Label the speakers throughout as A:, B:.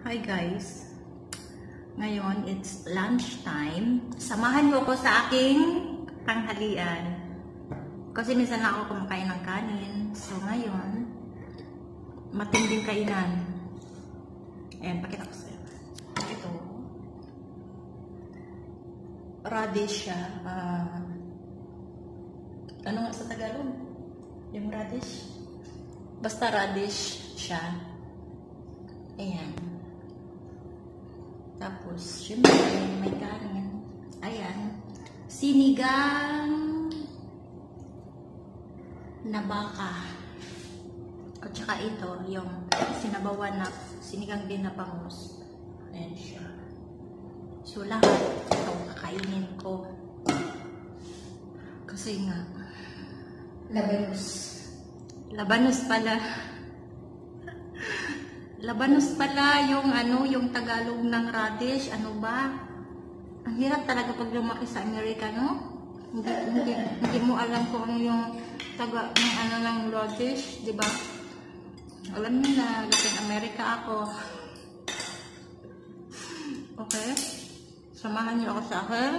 A: Hi guys. Ngayon, it's lunchtime. Samahan niyo ako sa aking tanghalian. Kasi minsan lang ako kumakain ng kanin. So ngayon, matinding kainan. Ayan, pakita ko sa'yo. Ito. Radish siya. Ah, ano nga sa Tagalog? Yung radish? Basta radish siya. Ayan. Tapos, syempre, may kanin. Ayan. Sinigang na baka. At saka ito, yung sinabawan na sinigang din na bangus. Ayan siya. So, lahat ito kakainin ko. Kasi nga, labanos. Labanos pala. Labanos pala yung ano, yung Tagalog ng radish. Ano ba? Ang hirap talaga pag lumaki sa Amerika, no? Hindi, hindi, hindi mo alam kung ano yung taga, yung ano ng radish, di ba? Alam niyo na, Latin America ako. Okay? Samahan niyo ako sa akin.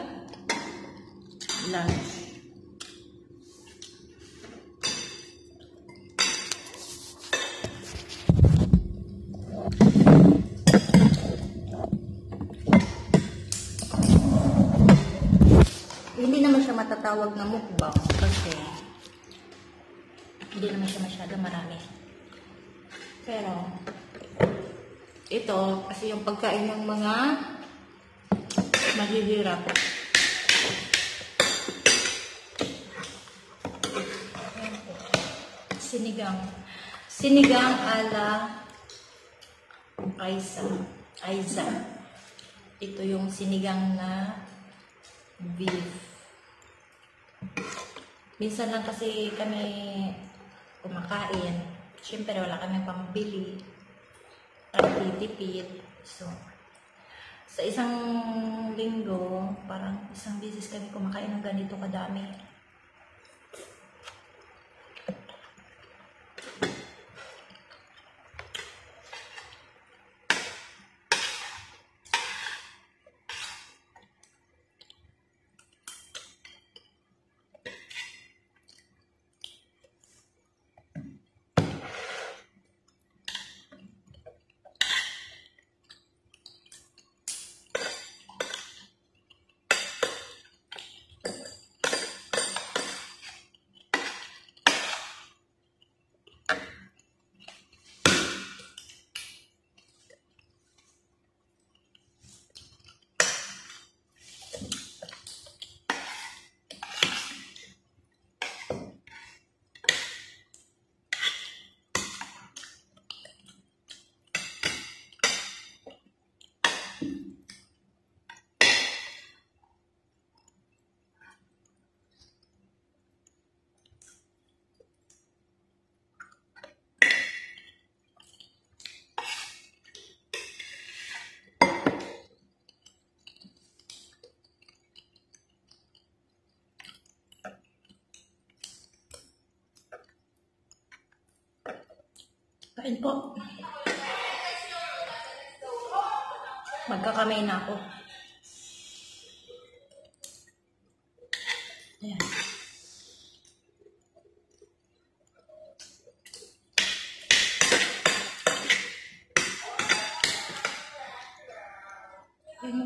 A: Lunch. Hindi naman siya matatawag na mukbang kasi hindi naman siya masyado marami. Pero, ito, kasi yung pagkain ng mga mahihirap. Sinigang. Sinigang ala Aiza. Aiza. Ito yung sinigang na beef. Minsan lang kasi kami kumakain. Siyempre, wala kami pambili. Nagtitipid. So, sa isang linggo, parang isang beses kami kumakain ng ganito kadami. Kain po. Magkakamay na ako. Ayan.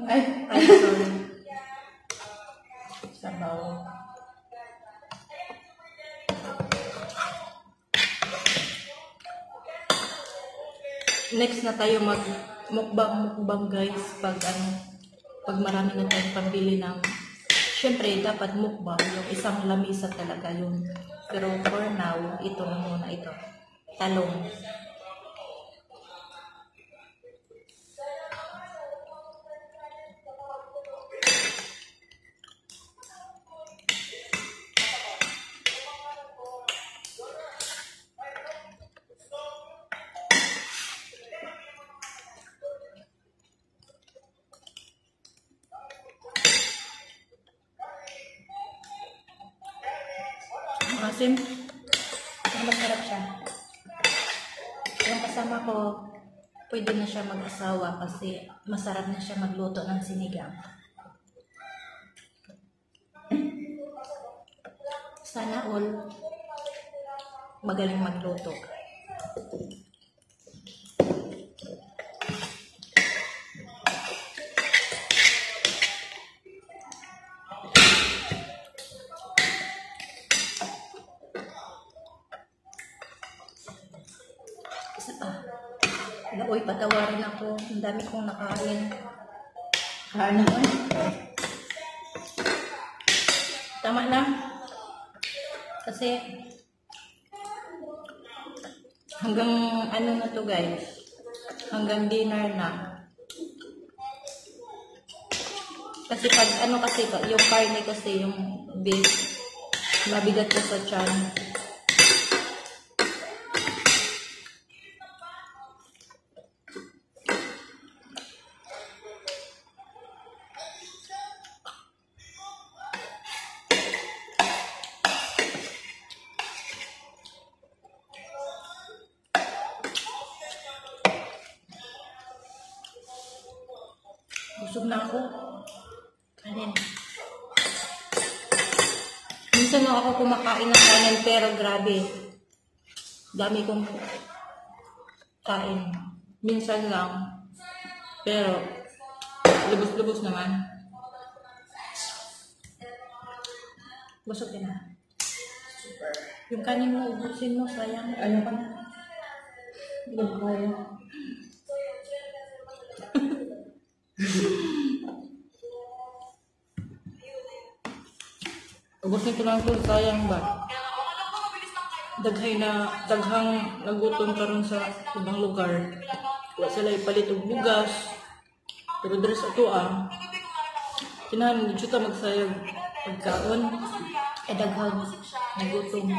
A: Ay, ay, sorry. Sabaw. Next na tayo mag mukbang mukbang guys. Pag ano pag marami na tayong pambili ng syempre dapat mukbang. Yung isang lamisa talaga yun. Pero for now ito na muna ito. Talong Asim. Ang masarap siya. Yung kasama ko, pwede na siya mag-asawa kasi masarap na siya magluto ng sinigang. Sana all magaling magluto. Uy, patawarin ako. Ang dami kong nakain.
B: Kaan naman.
A: Tama lang. Kasi hanggang ano na to guys. Hanggang dinner na. Kasi pag ano kasi yung karne kasi yung beef mabigat ko sa tiyan. Busog na ako. Kanin. Minsan lang ako kumakain ng kanin pero grabe. Dami kong kain. Minsan lang. Pero lubos-lubos naman. Busog ka na. Yung kanin mo, ubusin mo, sayang.
B: Ano ka na? Hindi ko kaya.
A: Ubusin ko lang po, sayang ba? Daghay na, daghang nagutom karon sa ibang lugar. Wala sila ipalit og bugas. Pero dres ato ah. Kinahan mo ta magsayag pagkaon. E daghang nagutom.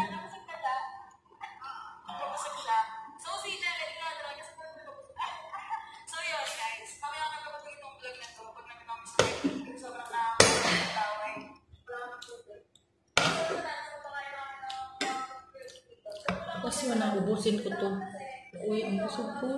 A: Ubusin ko to. Uy, ang busog ko.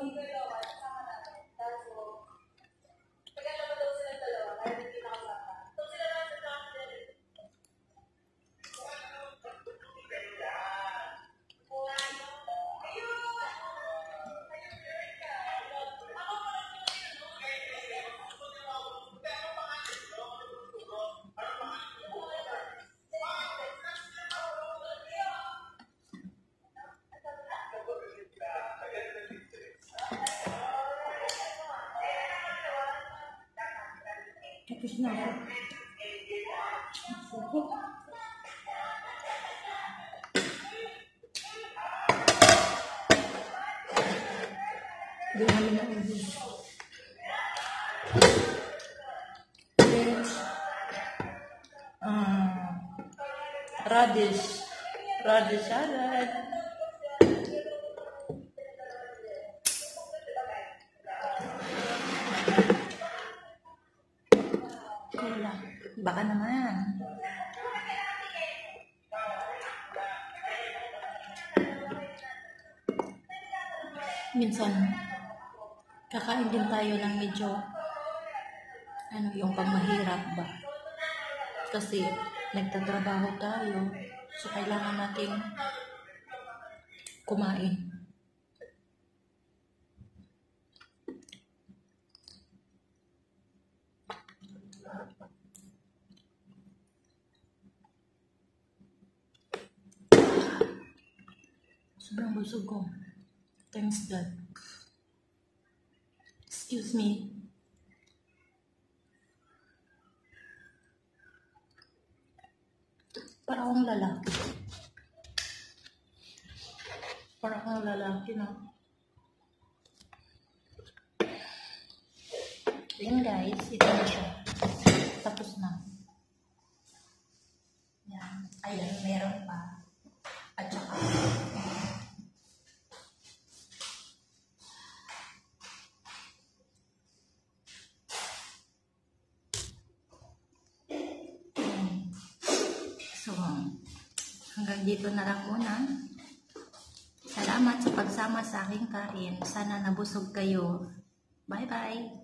A: Tapos na ako. Ako. Hindi namin na ubus. Then, ah, radish. Radish salad. Wala. Baka naman. Minsan, kakain din tayo ng medyo, ano, yung pagmahirap ba? Kasi, nagtatrabaho tayo. So, kailangan nating kumain. Sobrang busog ko. Thanks God. Excuse me. Para akong lalaki. Para akong lalaki na. Yan guys, ito na siya. Tapos na. Yan. Ayan, meron pa. At saka, So, hanggang dito na lang muna. Salamat. Sa pagsama sa aking kain. Sana nabusog kayo. Bye-bye.